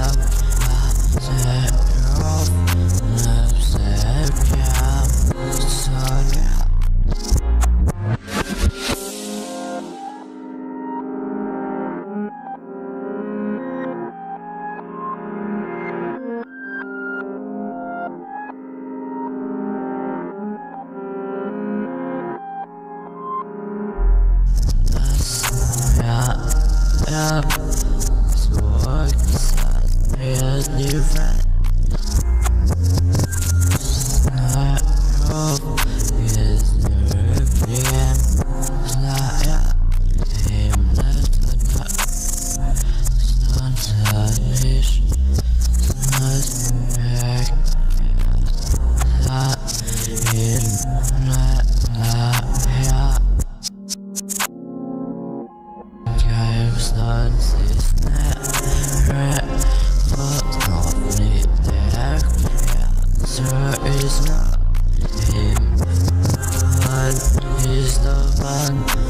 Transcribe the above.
up. new friends. on.